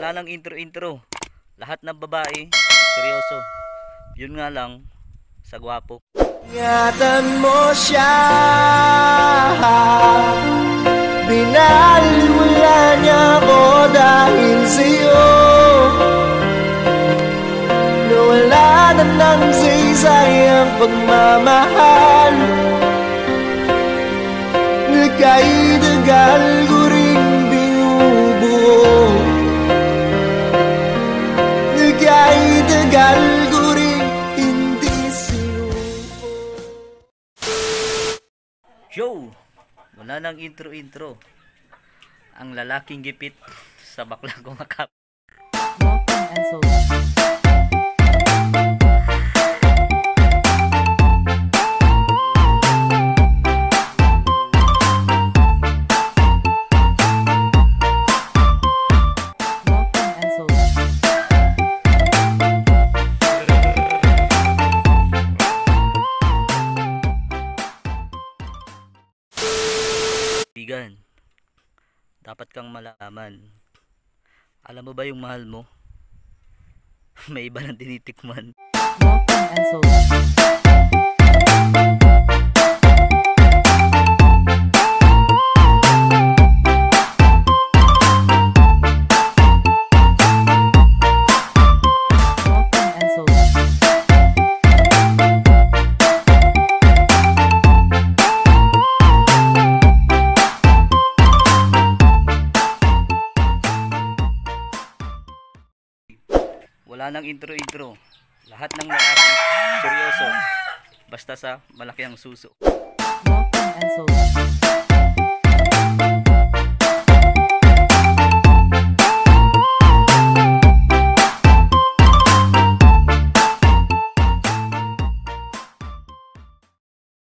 Wala nang intro-intro. Lahat ng babae, seryoso. Yun nga lang, sa gwapo. Ingatan mo siya Binaliwala niya ako dahil sa'yo Nawala na ng saysay ang pagmamahal Nagkaidagal ko Yo! Wala nang intro-intro. Ang lalaking gipit sa baklang kumakap. Bigan, dapat kang malaman. Alam mo ba yung mahal mo? May iba nang tinitikman. Welcome and Sola. Wala nang intro-intro. Lahat ng lalaki, seryoso. Basta sa malaki ang suso. Welcome and.